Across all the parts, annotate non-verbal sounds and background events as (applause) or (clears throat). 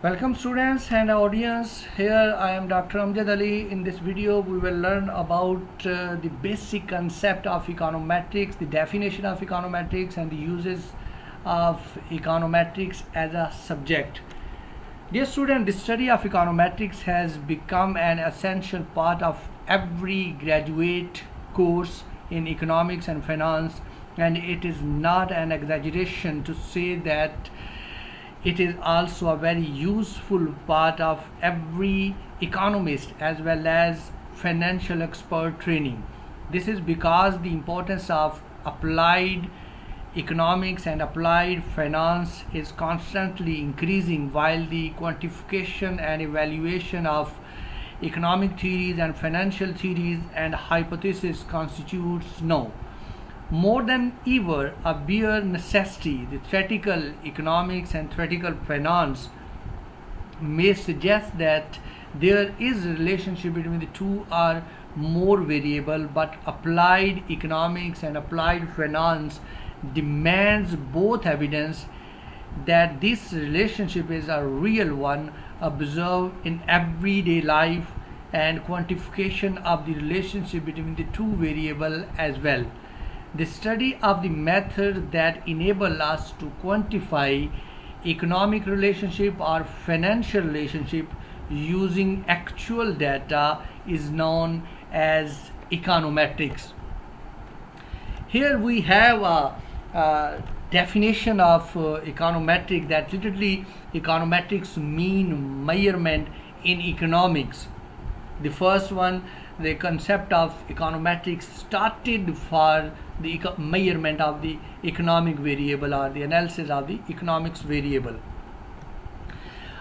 Welcome students and audience. Here I am Dr. Amjad Ali. In this video we will learn about uh, the basic concept of econometrics, the definition of econometrics and the uses of econometrics as a subject. Dear student, the study of econometrics has become an essential part of every graduate course in economics and finance and it is not an exaggeration to say that it is also a very useful part of every economist as well as financial expert training. This is because the importance of applied economics and applied finance is constantly increasing while the quantification and evaluation of economic theories and financial theories and hypotheses constitutes no more than ever a bare necessity, the theoretical economics and theoretical finance may suggest that there is a relationship between the two are more variable but applied economics and applied finance demands both evidence that this relationship is a real one observed in everyday life and quantification of the relationship between the two variable as well the study of the method that enable us to quantify economic relationship or financial relationship using actual data is known as econometrics. Here we have a, a definition of uh, econometric that literally econometrics mean measurement in economics. The first one, the concept of econometrics started for the measurement of the economic variable or the analysis of the economics variable.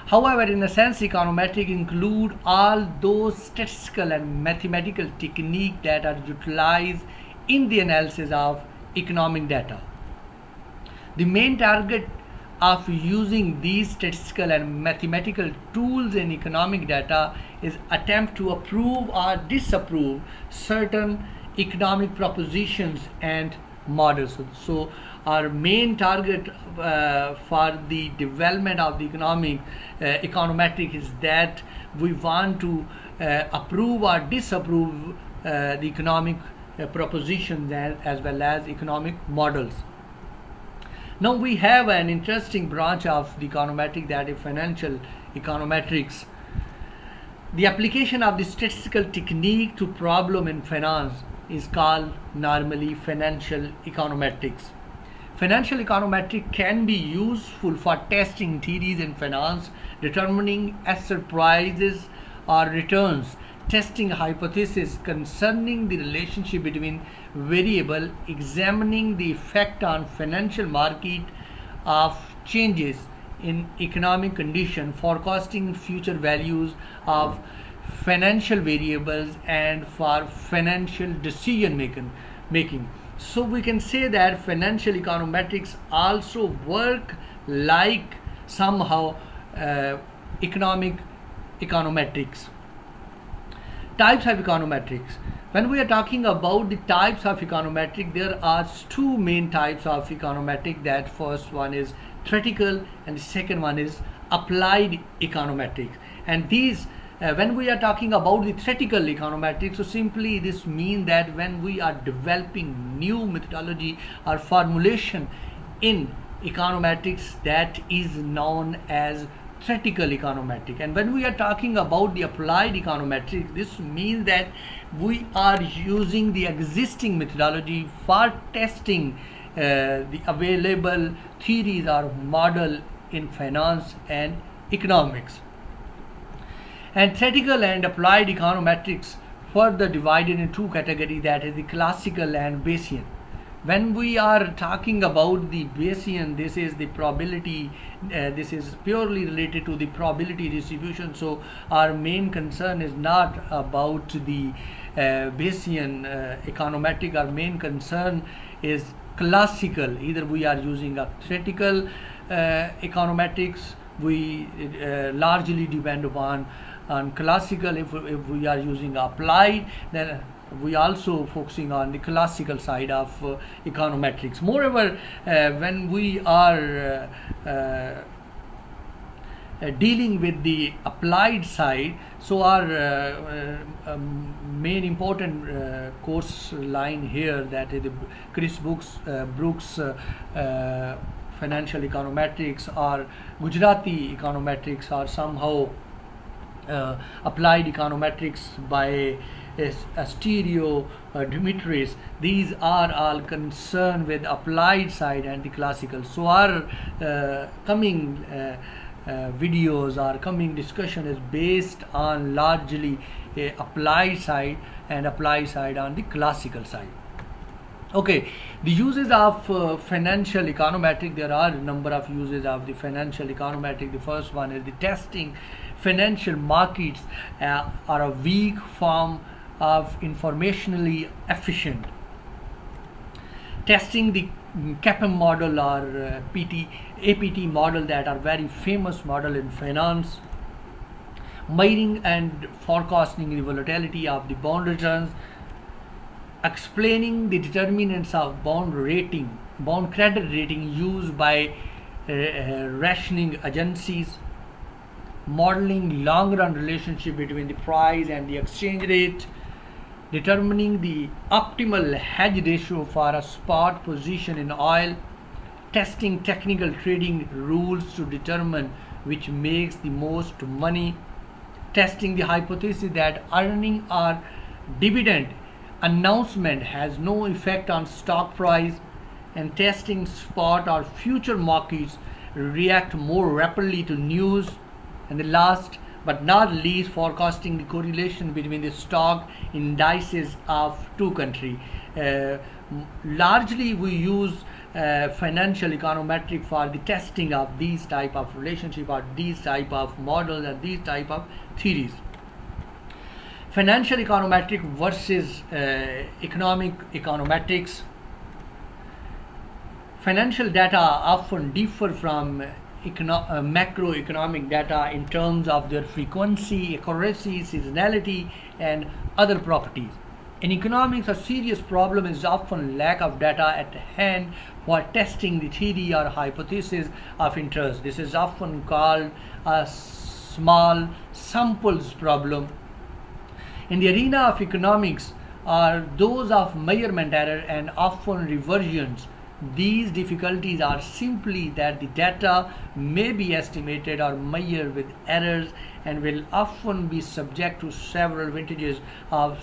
However, in a sense, econometric include all those statistical and mathematical techniques that are utilized in the analysis of economic data. The main target of using these statistical and mathematical tools in economic data is attempt to approve or disapprove certain economic propositions and models. So our main target uh, for the development of the economic uh, econometric is that we want to uh, approve or disapprove uh, the economic uh, propositions as well as economic models. Now we have an interesting branch of the econometric that is financial econometrics. The application of the statistical technique to problem in finance is called normally financial econometrics. Financial econometrics can be useful for testing theories in finance, determining asset prices or returns, testing hypotheses concerning the relationship between variable, examining the effect on financial market of changes in economic condition, forecasting future values of financial variables and for financial decision making making. So we can say that financial econometrics also work like somehow uh, economic econometrics. Types of econometrics. When we are talking about the types of econometric there are two main types of econometric. That first one is theoretical and the second one is applied econometrics and these uh, when we are talking about the theoretical econometrics, so simply this means that when we are developing new methodology or formulation in econometrics that is known as theoretical econometric. And when we are talking about the applied econometrics this means that we are using the existing methodology for testing uh, the available theories or model in finance and economics and theoretical and applied econometrics further divided in two categories that is the classical and Bayesian. When we are talking about the Bayesian, this is the probability, uh, this is purely related to the probability distribution. So our main concern is not about the uh, Bayesian uh, econometric, our main concern is classical. Either we are using a theoretical uh, econometrics, we uh, largely depend upon and classical if, if we are using applied then we also focusing on the classical side of uh, econometrics. Moreover uh, when we are uh, uh dealing with the applied side so our uh, uh, um, main important course line here that is the chris brooks, brooks financial econometrics or gujarati econometrics or somehow applied econometrics by Asteriou, uh, Dimitris, these are all concerned with applied side and the classical. So our uh, coming uh, uh, videos or coming discussion is based on largely a applied side and applied side on the classical side. Okay the uses of uh, financial econometric there are a number of uses of the financial econometric. The first one is the testing financial markets uh, are a weak form of informationally efficient. Testing the CAPM model or uh, PT, APT model that are very famous model in finance, measuring and forecasting the volatility of the bond returns, explaining the determinants of bond rating, bond credit rating used by uh, uh, rationing agencies, modeling long-run relationship between the price and the exchange rate, determining the optimal hedge ratio for a spot position in oil, testing technical trading rules to determine which makes the most money, testing the hypothesis that earning or dividend announcement has no effect on stock price, and testing spot or future markets react more rapidly to news. And the last but not least forecasting the correlation between the stock indices of two countries. Uh, largely we use uh, financial econometric for the testing of these type of relationship or these type of models and these type of theories. Financial econometric versus uh, economic econometrics. Financial data often differ from econo- uh, macroeconomic data in terms of their frequency, accuracy, seasonality, and other properties. In economics, a serious problem is often lack of data at hand for testing the theory or hypothesis of interest. This is often called a small samples problem. In the arena of economics are those of measurement error and often reversions these difficulties are simply that the data may be estimated or measured with errors and will often be subject to several vintages of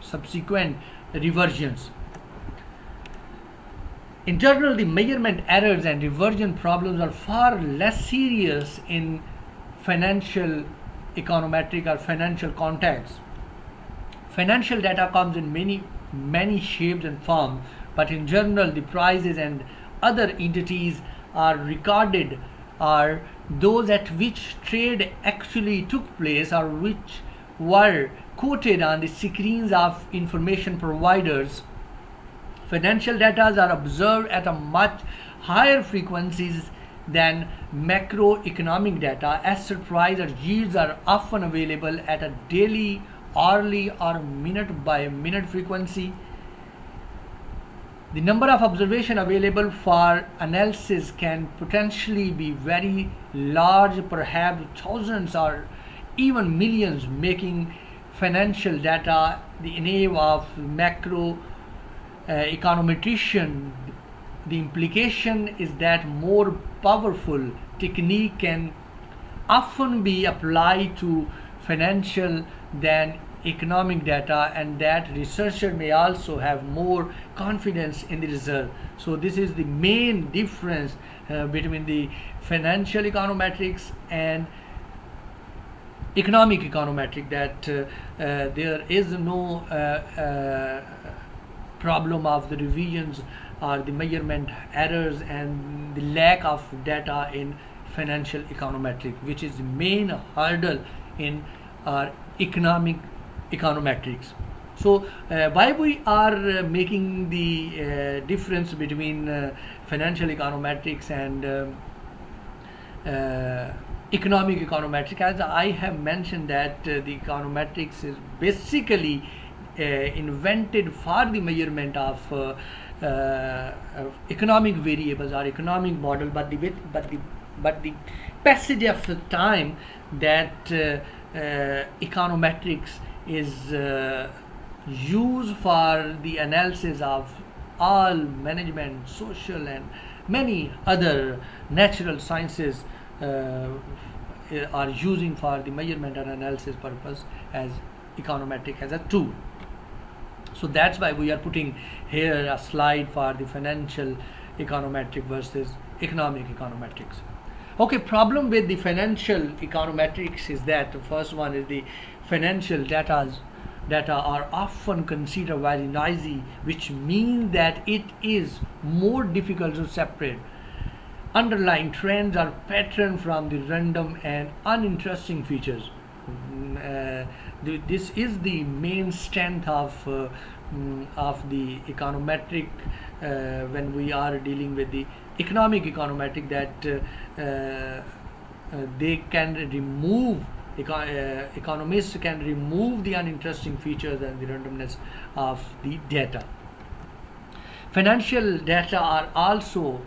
subsequent reversions. In general, the measurement errors and reversion problems are far less serious in financial econometric or financial context. Financial data comes in many many shapes and forms but in general the prices and other entities are recorded are those at which trade actually took place or which were quoted on the screens of information providers. Financial data are observed at a much higher frequencies than macroeconomic data. Asset price or yields are often available at a daily, hourly or minute by minute frequency. The number of observation available for analysis can potentially be very large, perhaps thousands or even millions, making financial data the name of macro uh, econometrician. The implication is that more powerful technique can often be applied to financial than economic data and that researcher may also have more confidence in the result. So this is the main difference uh, between the financial econometrics and economic econometric that uh, uh, there is no uh, uh, problem of the revisions or the measurement errors and the lack of data in financial econometric which is the main hurdle in our economic econometrics. So uh, why we are uh, making the uh, difference between uh, financial econometrics and um, uh, economic econometrics as I have mentioned that uh, the econometrics is basically invented for the measurement of economic variables or economic model but the but the but the passage of the time that econometrics is uh, used for the analysis of all management, social, and many other natural sciences uh, are using for the measurement and analysis purpose as econometric as a tool. So that's why we are putting here a slide for the financial econometric versus economic econometrics. Okay, problem with the financial econometrics is that the first one is the financial data data are often considered very noisy, which means that it is more difficult to separate underlying trends or patterns from the random and uninteresting features. Mm, uh, this is the main strength of uh, mm, of the econometric uh, when we are dealing with the economic econometric that uh, uh, they can remove eco economists can remove the uninteresting features and the randomness of the data financial data are also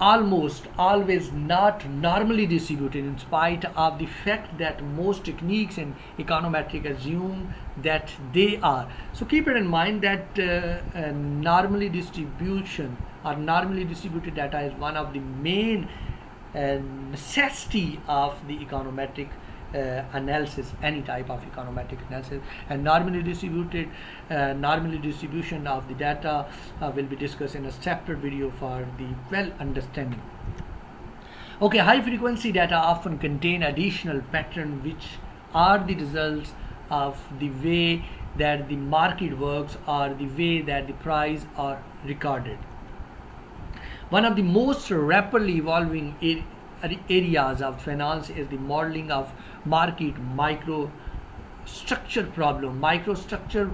almost always not normally distributed in spite of the fact that most techniques in econometric assume that they are. So keep it in mind that uh, uh, normally distribution or normally distributed data is one of the main uh, necessity of the econometric uh, analysis, any type of econometric analysis, and normally distributed, uh, normally distribution of the data uh, will be discussed in a separate video for the well understanding. Okay, high frequency data often contain additional pattern which are the results of the way that the market works or the way that the price are recorded. One of the most rapidly evolving areas of finance is the modeling of market microstructure problem. Microstructure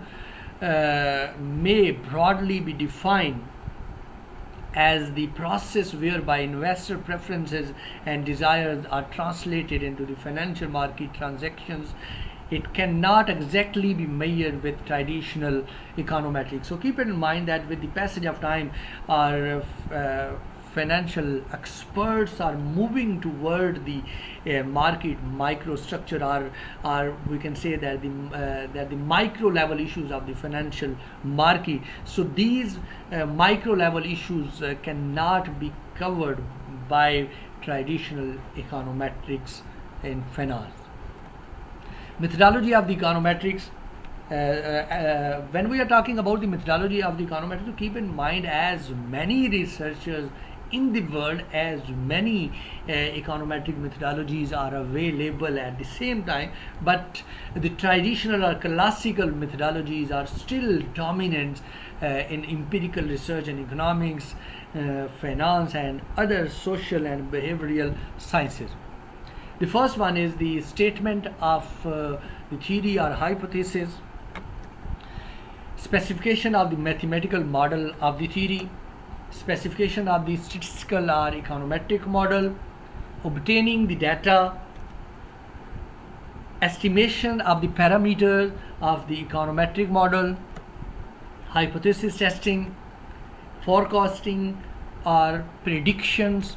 uh, may broadly be defined as the process whereby investor preferences and desires are translated into the financial market transactions it cannot exactly be measured with traditional econometrics so keep it in mind that with the passage of time our uh, financial experts are moving toward the uh, market microstructure are or we can say that the uh, that the micro level issues of the financial market. So these uh, micro level issues uh, cannot be covered by traditional econometrics in finance. Methodology of the econometrics uh, uh, uh, when we are talking about the methodology of the econometrics, keep in mind as many researchers in the world as many uh, econometric methodologies are available at the same time but the traditional or classical methodologies are still dominant uh, in empirical research and economics uh, finance and other social and behavioral sciences. The first one is the statement of uh, the theory or hypothesis specification of the mathematical model of the theory specification of the statistical or econometric model, obtaining the data, estimation of the parameters of the econometric model, hypothesis testing, forecasting or predictions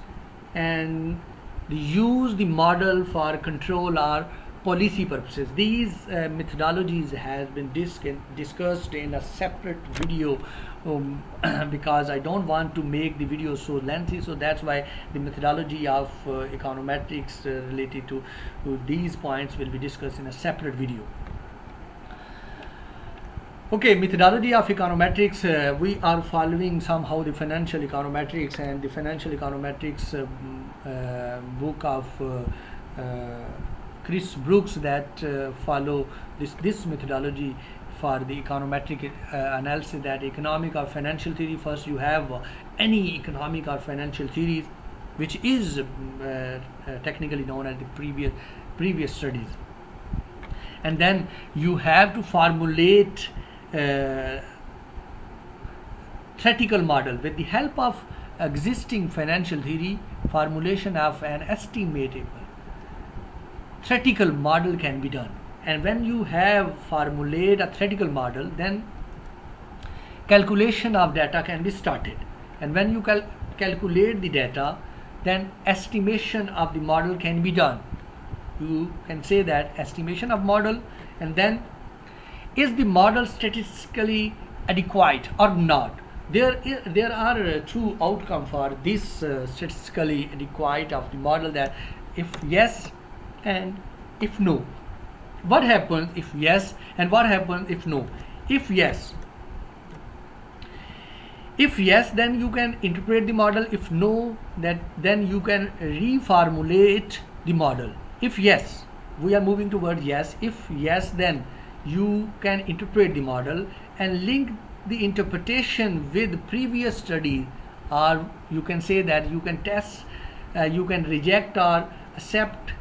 and the use the model for control or policy purposes. These uh, methodologies has been dis discussed in a separate video um, (clears throat) because I don't want to make the video so lengthy so that's why the methodology of uh, econometrics uh, related to, to these points will be discussed in a separate video. Okay, methodology of econometrics, uh, we are following somehow the financial econometrics and the financial econometrics um, uh, book of uh, uh, Chris Brooks that uh, follow this, this methodology for the econometric uh, analysis that economic or financial theory. First you have any economic or financial theory which is uh, uh, technically known as the previous previous studies. And then you have to formulate uh, theoretical model with the help of existing financial theory formulation of an estimatable theoretical model can be done. And when you have formulate a theoretical model then calculation of data can be started. And when you cal calculate the data then estimation of the model can be done. You can say that estimation of model and then is the model statistically adequate or not? There is, there are uh, two outcome for this uh, statistically adequate of the model that if yes and if no. What happens if yes and what happens if no? If yes. If yes then you can interpret the model. If no that then you can reformulate the model. If yes we are moving toward yes. If yes then you can interpret the model and link the interpretation with previous study or you can say that you can test uh, you can reject or accept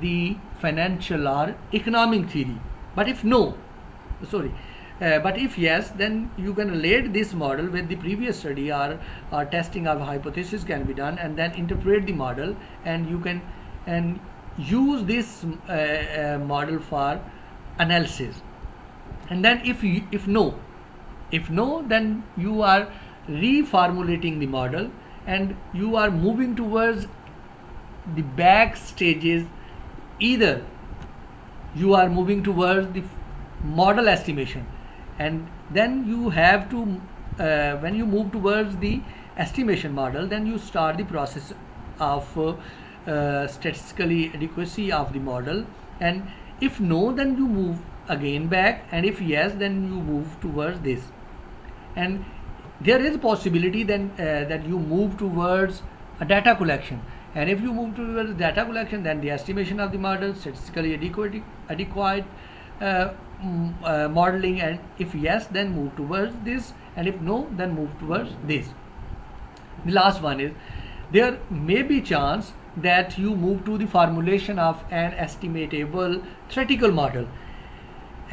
the financial or economic theory. But if no sorry uh, but if yes then you can relate this model with the previous study or, or testing of hypothesis can be done and then interpret the model and you can and use this uh, uh, model for analysis. And then if you, if no if no then you are reformulating the model and you are moving towards the back stages either you are moving towards the model estimation and then you have to uh, when you move towards the estimation model then you start the process of uh, uh, statistically adequacy of the model. And if no then you move again back and if yes then you move towards this. And there is a possibility then uh, that you move towards a data collection and if you move towards data collection then the estimation of the model statistically adequate adequate uh, uh, modeling and if yes then move towards this and if no then move towards this. The last one is there may be chance that you move to the formulation of an estimatable theoretical model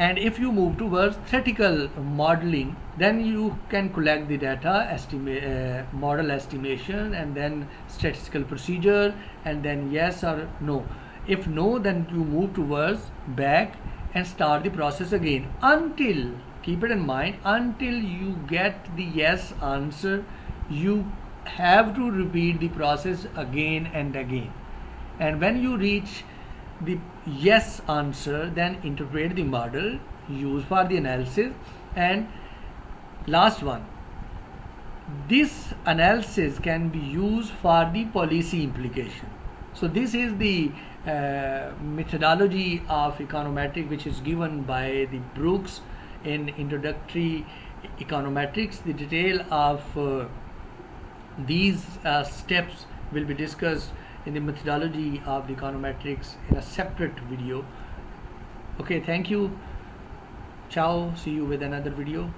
and if you move towards theoretical modeling then you can collect the data estimate uh, model estimation and then statistical procedure and then yes or no. If no then you move towards back and start the process again. Until keep it in mind until you get the yes answer you have to repeat the process again and again. And when you reach the yes answer then interpret the model use for the analysis. And last one this analysis can be used for the policy implication. So this is the uh, methodology of econometrics which is given by the Brooks in introductory econometrics. The detail of uh, these uh, steps will be discussed in the methodology of the econometrics in a separate video. Okay thank you. Ciao see you with another video